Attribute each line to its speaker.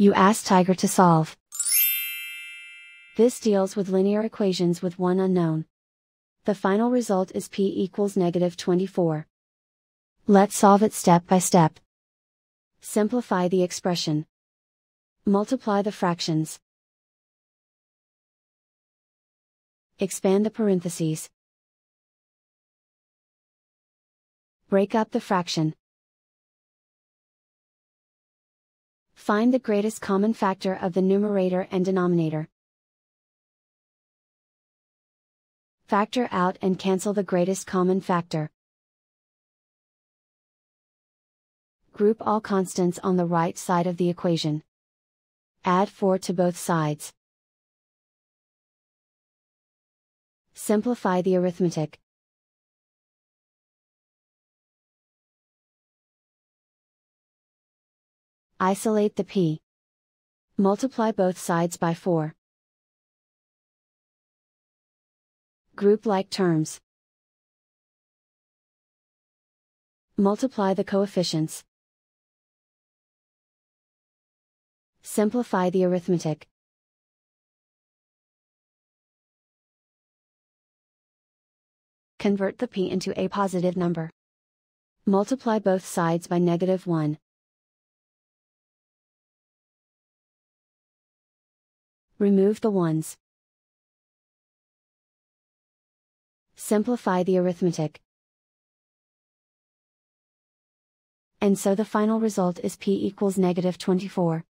Speaker 1: You ask Tiger to solve. This deals with linear equations with one unknown. The final result is p equals negative 24. Let's solve it step by step. Simplify the expression. Multiply the fractions. Expand the parentheses. Break up the fraction. Find the greatest common factor of the numerator and denominator. Factor out and cancel the greatest common factor. Group all constants on the right side of the equation. Add 4 to both sides. Simplify the arithmetic. Isolate the p. Multiply both sides by 4. Group like terms. Multiply the coefficients. Simplify the arithmetic. Convert the p into a positive number. Multiply both sides by negative 1. Remove the ones. Simplify the arithmetic. And so the final result is p equals negative 24.